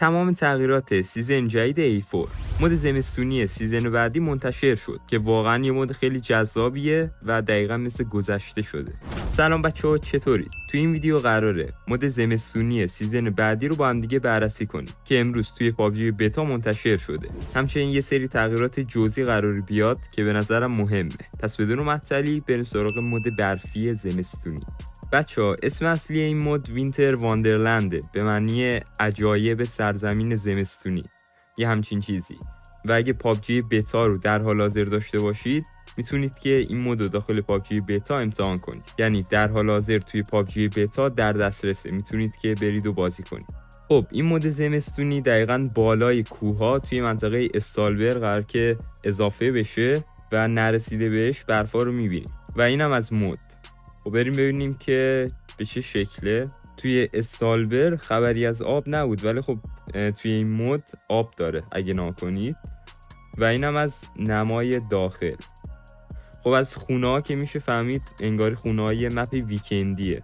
تمام تغییرات season جدید A4 mode زمستونی season بعدی منتشر شد که واقعا یه mode خیلی جذابیه و دقیقا مثل گذشته شده. سلام بچه ها چطورید؟ تو این ویدیو قراره mode زمستونی season بعدی رو با هم دیگه بررسی کنیم که امروز توی PUBG beta منتشر شده. همچنین یه سری تغییرات جزئی قرار بیاد که به نظرم مهمه. پس بدون معطلی بریم سراغ mode برفی زمستونی. بچه ها اسم اصلی این مد وینتر واندرلنده. به معنی عجایب سرزمین زمستونی. یه همچین چیزی. و اگه پابجی بتا رو در حال حاضر داشته باشید می‌تونید که این مد رو داخل پابجی بتا امتحان کنید. یعنی در حال حاضر توی پابجی بتا در دسترسه. می‌تونید که برید و بازی کنید. خب این مد زمستونی دقیقا بالای کوه توی منطقه استالبر قرار که اضافه بشه و نرسیده بهش برفا رو می‌بینیم و اینم از مد. خب بریم ببینیم که به چه شکله. توی استالبر خبری از آب نبود ولی خب توی این مد آب داره اگه ناکنید. و اینم از نمای داخل. خب از خونه که میشه فهمید انگاری خونه های مپ ویکندیه.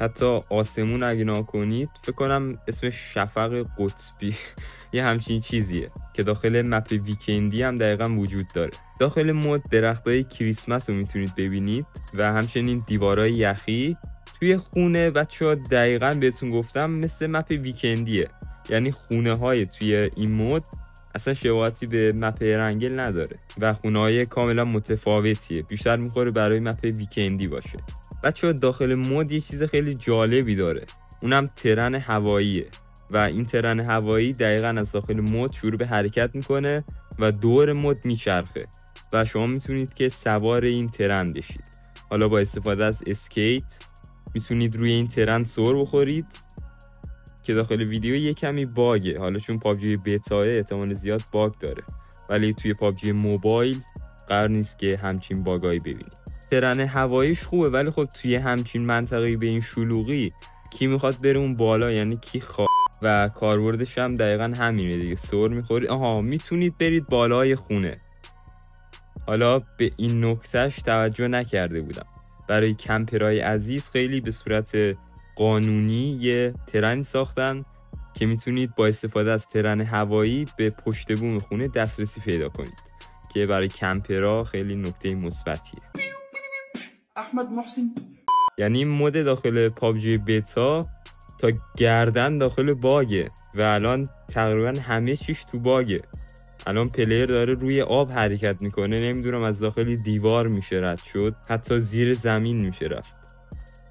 حتی آسمون اگه ناکنید فکر کنم اسمش شفق قطبی یه همچین چیزیه که داخل مپ ویکندی هم دقیقا وجود داره. داخل مد درخت های کریسمس رو می‌تونید ببینید و همچنین دیوارای یخی توی خونه. بچه ها دقیقا بهتون گفتم مثل مپ ویکندیه یعنی خونه های توی این مد اصلا شباهتی به مپ رنگل نداره و خونه های کاملا متفاوتیه بیشتر می‌خوره برای مپ ویکندی باشه. بچه ها داخل مد یه چیز خیلی جالبی داره اونم ترن هواییه و این ترن هوایی دقیقا از داخل مد شروع به حرکت می‌کنه و دور مد میچرخه. و شما می‌تونید که سوار این ترن بشید. حالا با استفاده از اسکیت می‌تونید روی این ترن سور بخورید که داخل ویدیو یه کمی باگه. حالا چون پابجی بتاه احتمال زیاد باگ داره. ولی توی پابجی موبایل قرار نیست که همچین باگایی ببینید. ترن هواییش خوبه ولی خب توی همچین منطقه به این شلوغی کی می‌خواد بره اون بالا؟ یعنی کی خواه و کاربردش هم دقیقا همینه دیگه. سور می‌خوری آها می‌تونید برید بالای خونه. حالا به این نکتهش توجه نکرده بودم. برای کمپرای عزیز خیلی به صورت قانونی یه ترن ساختن که می‌تونید با استفاده از ترن هوایی به پشت بوم خونه دسترسی پیدا کنید که برای camper ا خیلی نکته مثبتیه. احمد محسن. یعنی mode داخل PUBG beta تا گردن داخل bug ه و الان تقریبا همه چیش تو bug ه. الان player داره روی آب حرکت می‌کنه نمی‌دونم از داخل دیوار میشه رد شد حتی زیر زمین میشه رفت.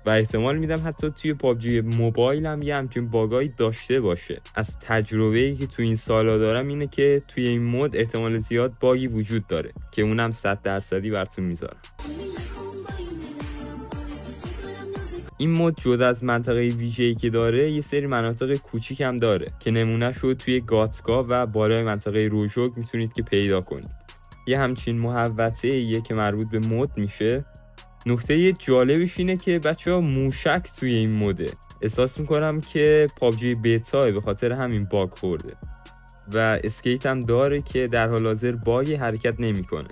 و احتمال میدم حتی توی PUBG Mobile هم یه همچین bug ایی داشته باشه. از تجربه ای که توی این سالا دارم اینه که توی این mode احتمال زیاد bug ی وجود داره که اونم 100 درصدی براتون می‌ذارم. این mode جدا از منطقه ویژه‌ای که داره یه سری مناطق کوچیک هم داره که نمونش توی گاتکا و بالای منطقه روژوک می‌تونید که پیدا کنید. یه همچین محوطه ایه که مربوط به mode میشه. نکته جالبش اینه که بچه ها موشک توی این mode ه. احساس می‌کنم که PUBG beta به خاطر همین bug خورده. و اسکیت هم داره که در حال حاضر bug ی حرکت نمی‌کنه.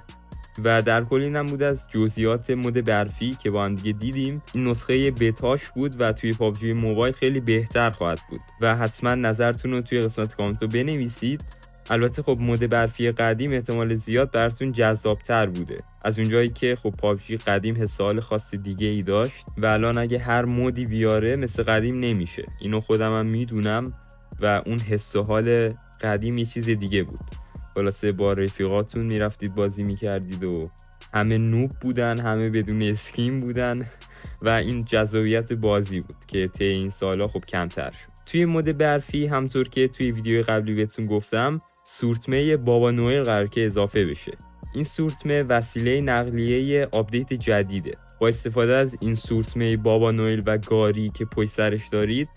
و در کل اینم بود از جزئیات مد برفی که با هم دیگه دیدیم. این نسخه بتاش بود و توی پابجی موبایل خیلی بهتر خواهد بود و حتما نظرتون رو توی قسمت کامنت رو بنویسید. البته خب مد برفی قدیم احتمال زیاد براتون جذابتر بوده. از اونجایی که خب پابجی قدیم حسال خاص دیگه ای داشت و الان اگه هر مودی بیاره مثل قدیم نمیشه. اینو خودم هم می‌دونم و اون حس حال قدیم یه چیز دیگه بود. خلاصه با رفیقاتون می‌رفتید بازی می‌کردید و همه noob بودن همه بدون skin بودن و این جذابیت بازی بود که طی این سالا خب کمتر شد. توی mode برفی همطور که توی ویدیو قبلی بهتون گفتم سورتمه بابا نوئل قرار که اضافه بشه. این سورتمه وسیله نقلیه آپدیت جدیده. با استفاده از این سورتمه بابا نوئل و گاری که پشت سرش دارید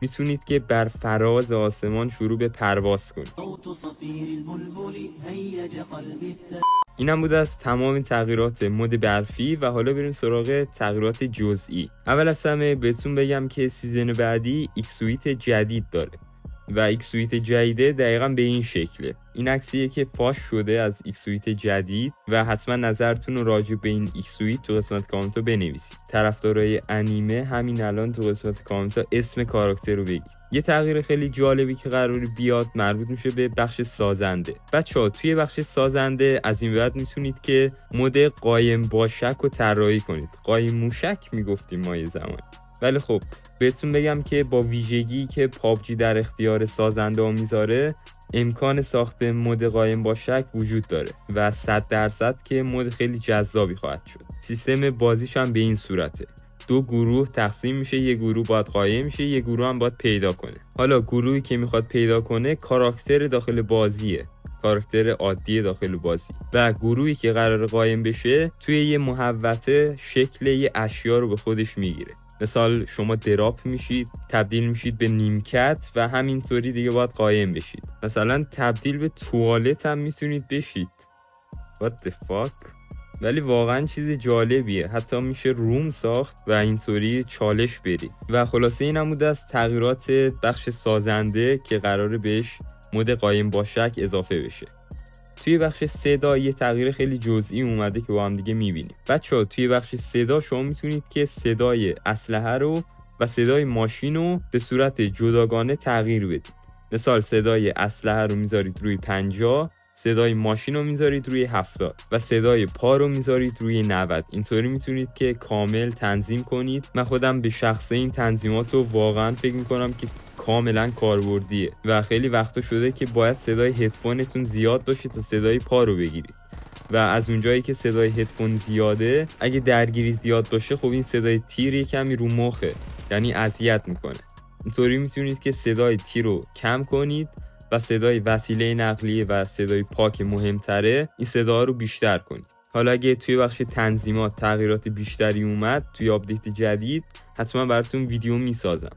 می‌تونید که بر فراز آسمان شروع به پرواز کنید. اینم بود از تمام تغییرات mode برفی و حالا بریم سراغ تغییرات جزئی. اول از همه بهتون بگم که season بعدی X-Suit جدید داره. و X-Suit جدیده دقیقا به این شکله. این عکسیه که فاش شده از X-Suit جدید و حتما نظرتون رو راجع به این X-Suit تو قسمت کامنت بنویسید. طرفدارای انیمه همین الان تو قسمت کامنت اسم کاراکتر رو بگید یه تغییر خیلی جالبی که قرار بیاد مربوط میشه به بخش سازنده. بچه ها توی بخش سازنده از این بعد می‌تونید که mode قایم باشک رو طراحی کنید. قایم موشک می‌گفتیم ما یه زمان ولی خب بهتون بگم که با ویژگی که پابجی در اختیار سازنده ها می‌ذاره امکان ساخت مد قایم با شک وجود داره و 100 درصد که مد خیلی جذابی خواهد شد. سیستم بازیش هم به این صورته. دو گروه تقسیم میشه یه گروه باید قایم میشه یه گروه هم باید پیدا کنه. حالا گروهی که می‌خواد پیدا کنه کاراکتر داخل بازیه. کاراکتر عادی داخل بازی. و گروهی که قرار قایم بشه توی یه محوطه شکل یه اشیا رو به خودش می‌گیره. مثال شما دراپ میشید تبدیل میشید به نیمکت و همینطوری دیگه باید قایم بشید. مثلا تبدیل به توالت هم می‌تونید بشید. What the fuck ولی واقعا چیز جالبیه. حتی میشه روم ساخت و اینطوری چالش بری. و خلاصه این هم از تغییرات بخش سازنده که قراره بهش مد قایم باشک اضافه بشه. توی بخش صدا یه تغییر خیلی جزئی اومده که با هم دیگه می‌بینیم. بچه توی بخش صدا شما می‌تونید که صدای اسلحه رو و صدای ماشین رو به صورت جداگانه تغییر بدید. مثال صدای اسلحه رو می‌ذارید روی 50 صدای ماشین رو می‌ذارید روی 70 و صدای پا رو می‌ذارید روی 90 اینطوری می‌تونید که کامل تنظیم کنید. من خودم به شخصه این تنظیمات رو واقعا فکر می‌کنم که کاملا کاربردیه و خیلی وقتا شده که باید صدای هدفونتون زیاد باشه تا صدای پا رو بگیرید. و از اونجایی که صدای هدفون زیاده اگه درگیری زیاد باشه خب این صدای تیر کمی رو مخه یعنی اذیت می‌کنه. اینطوری می‌تونید که صدای تیر رو کم کنید و صدای وسیله نقلیه و صدای پا که مهمتره این صدا رو بیشتر کنید. حالا اگه توی بخش تنظیمات تغییرات بیشتری اومد توی آپدیت جدید حتما براتون ویدیو می‌سازم.